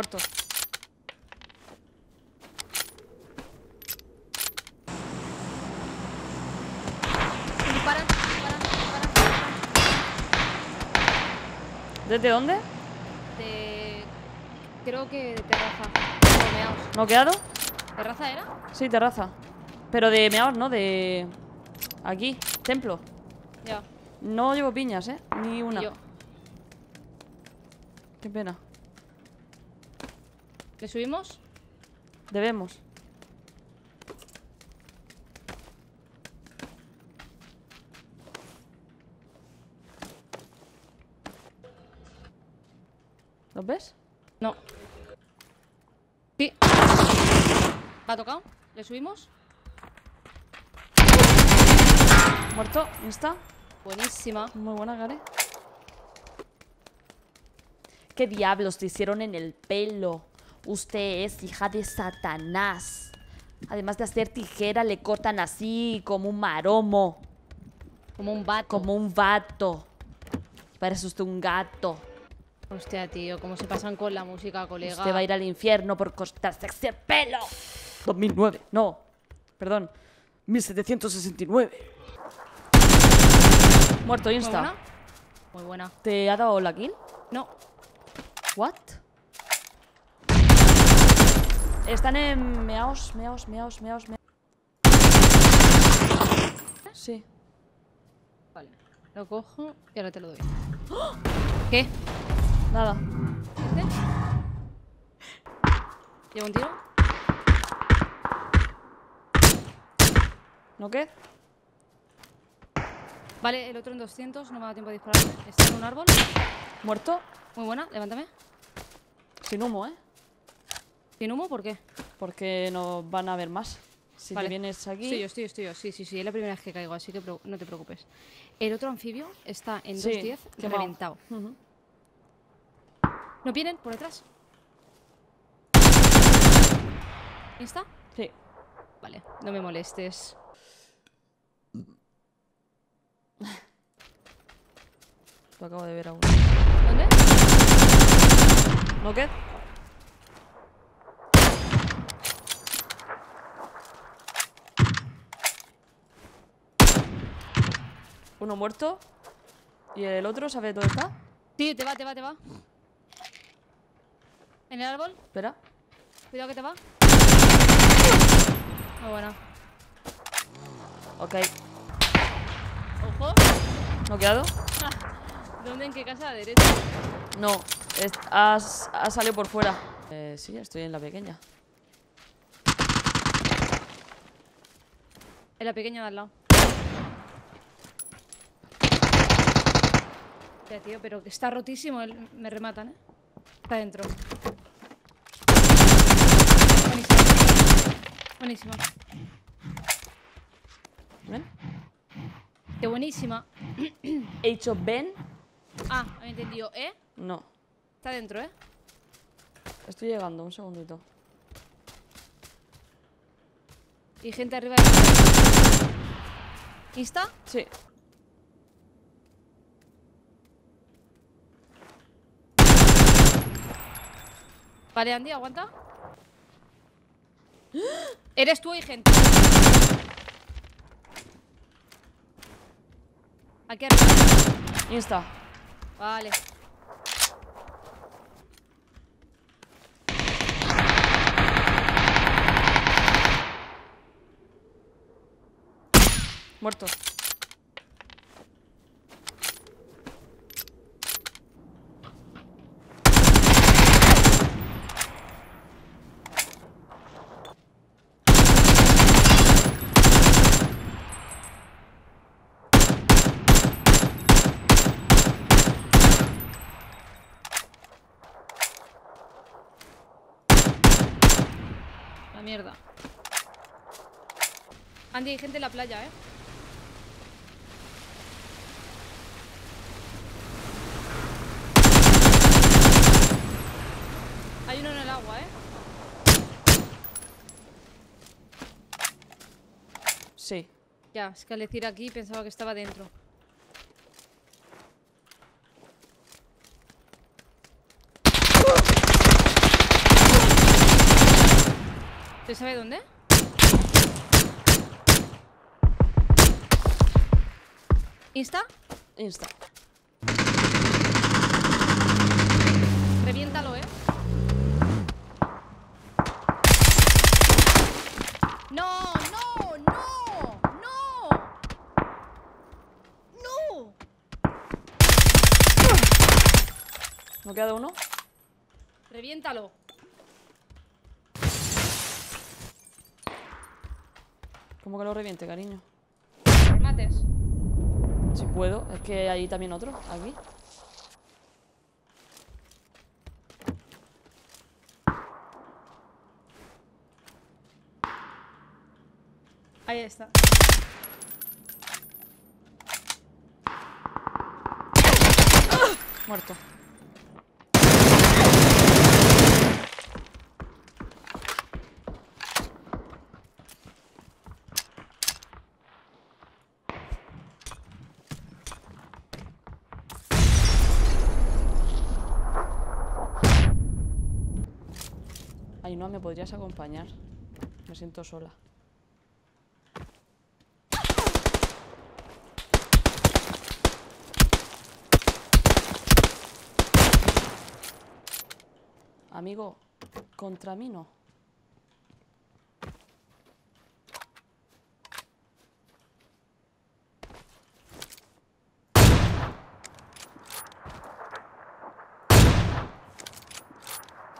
Muerto. Disparan, disparan, disparan, disparan. ¿Desde dónde? De... Creo que de terraza. Meaos. ¿Noqueado? ¿Terraza era? Sí, terraza. Pero de meaos, ¿no? De... Aquí, templo. Ya. No llevo piñas, ¿eh? Ni una. Y yo. Qué pena. ¿Le subimos? Debemos. ¿Los ves? No. Sí. ¿Va tocado? ¿Le subimos? ¿Muerto? ¿Está? Buenísima. Muy buena, Gare. ¿Qué diablos te hicieron en el pelo? Usted es hija de Satanás. Además de hacer tijera, le cortan así, como un maromo, Como un vato. como un vato. Parece usted un gato. Hostia, tío, cómo se pasan con la música, colega. Usted va a ir al infierno por cortarse ese pelo. 2009, no. Perdón. 1769. Muerto ¿Muy insta. buena? Muy buena. ¿Te ha dado la kill? No. What? Están en meaos, meaos, meaos, meaos, meaos. Sí. Vale. Lo cojo y ahora te lo doy. ¿Qué? Nada. ¿Este? ¿Llevo un tiro? ¿No qué? Vale, el otro en 200, no me da tiempo a disparar. Está en un árbol. ¿Muerto? Muy buena, levántame. Sin humo, ¿eh? ¿Sin humo? ¿Por qué? Porque no van a haber más. Si Vale. te vienes aquí. Sí, yo estoy, estoy, yo. Sí, sí, sí, es la primera vez que caigo, así que no te preocupes. El otro anfibio está en Sí, 210, quemado. reventado. ¿No vienen por detrás? ¿Insta? Sí. Vale, no me molestes. Lo acabo de ver aún. ¿Dónde? ¿No qué? Uno muerto. ¿Y el otro sabe dónde está? Sí, te va, te va, te va. ¿En el árbol? Espera. Cuidado que te va. Muy buena. Ok. Ojo. ¿No quedado? ¿Dónde? ¿En qué casa? ¿A derecha? No. es- has, has salido por fuera. Eh, sí, estoy en la pequeña. En la pequeña de al lado. Ya, tío, pero está rotísimo. el- Me rematan, ¿eh? Está dentro. Buenísima. Buenísima. ¿Ven? Qué buenísima. He dicho ven. Ah, había entendido. ¿Eh? No. Está dentro, ¿eh? Estoy llegando, un segundito. Y gente arriba. de- ¿Insta? Sí. Vale, Andy, aguanta. Eres tú y gente. Aquí arriba. Insta. Vale. Muerto. La mierda. Hay gente en la playa, ¿eh? Hay uno en el agua, ¿eh? Sí. Ya, es que al decir aquí pensaba que estaba dentro. ¿Te sabe dónde? ¿Insta? Insta. Reviéntalo, ¿eh? ¡No! ¡No! ¡No! ¡No! ¡No! ¿No queda uno? Reviéntalo. ¿Cómo que lo reviente, cariño? Remates. Si puedo. Es que hay también otro. Aquí. Ahí está. Muerto. Ay, no, ¿me podrías acompañar? Me siento sola. Amigo, contra mí no.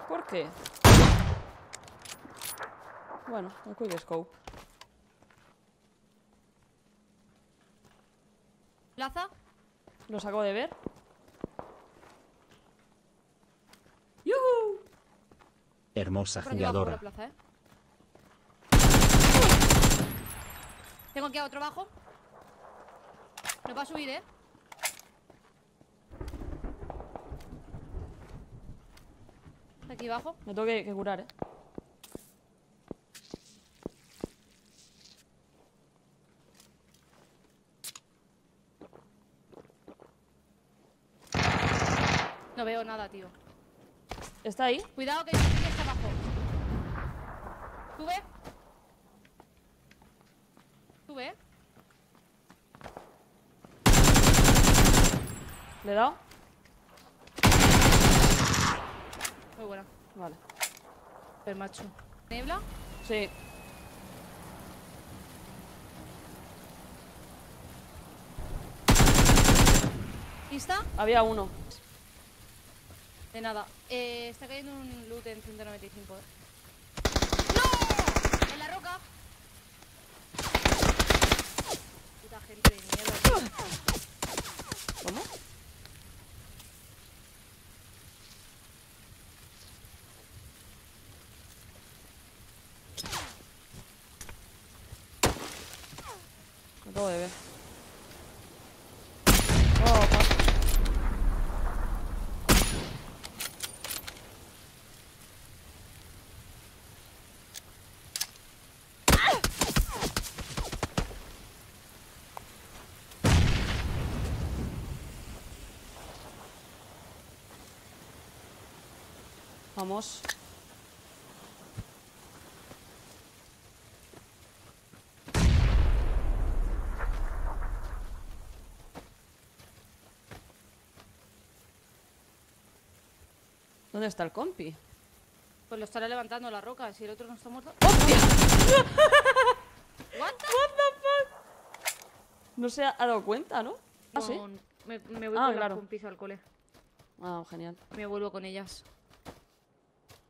¿Por qué? Bueno, un quick scope. Plaza. Los acabo de ver. Hermosa por la jugadora. plaza, ¿eh? Tengo aquí a otro bajo. No va a subir, ¿eh? Aquí abajo. Me tengo que, que curar, ¿eh? No veo nada, tío. ¿Está ahí? Cuidado que está abajo. Sube. Sube. ¿Le he dado? Muy buena. Vale. El macho. ¿Niebla? Sí. ¿Lista? Había uno. De nada. Eh, está cayendo un loot en 195, eh. ¡No! ¡En la roca! Puta gente de mierda. ¿Cómo? Lo acabo de ver. Oh, pa- Vamos. ¿Dónde está el compi? Pues lo estará levantando la roca. Si el otro no está muerto. ¡Hostia! ¿What? No se ha dado cuenta, ¿no? Ah, sí. No, Me, me voy Ah, con claro. las compis al cole. Ah, genial. Me vuelvo con ellas.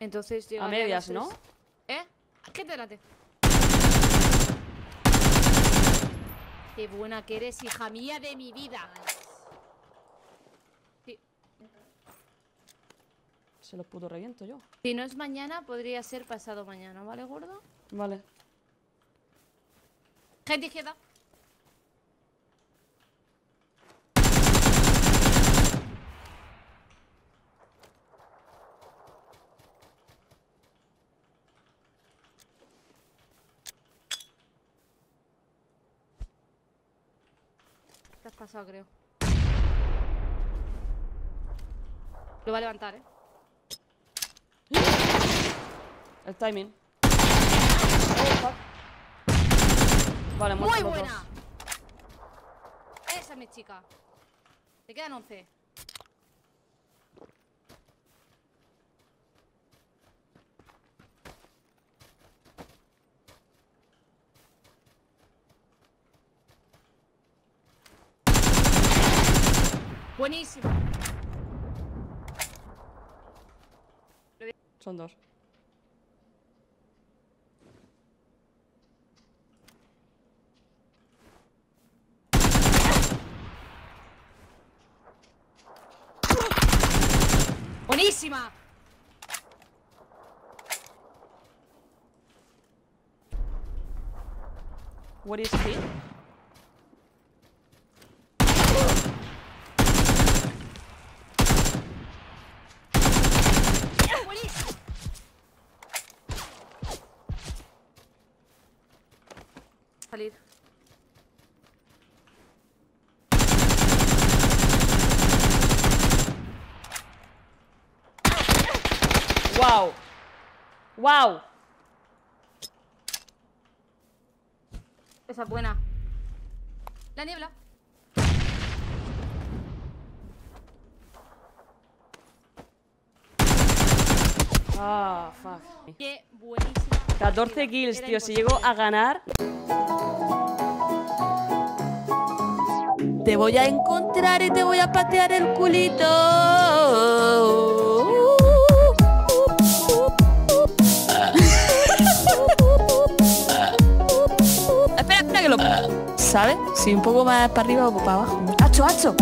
Entonces A llegaré medias, ¿no? ¿Eh? Gente delante. Qué buena que eres, hija mía de mi vida. Sí. Se los puto reviento yo. Si no es mañana, podría ser pasado mañana, ¿vale, gordo? Vale. Gente izquierda. Pasado, creo. Lo va a levantar, ¿eh? El timing. Vale, ¡Muy buena! dos. Esa es mi chica. Te quedan 11. Buenísimo. Son dos. Buenísima. What is he? Buenísima. Salir. Wow. Wow. Esa es buena. La niebla. Ah, fuck. Qué buenísima. 14 partida. kills, Era tío. Si llego a ganar. Te voy a encontrar y te voy a patear el culito. ¿Sabes? Si un poco más para arriba o para abajo. ¡Hacho, hacho!